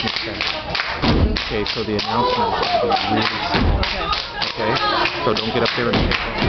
Okay, so the announcement is going to be really small. Okay? So don't get up there and